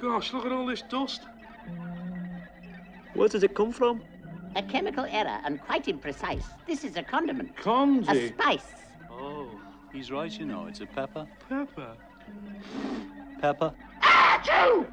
Gosh, look at er all this dust. Where does it come from? A chemical error and quite imprecise. This is a condiment. A spice. Oh, he's right, you know. It's a pepper. Pepper. Pepper. Ah, Achoo!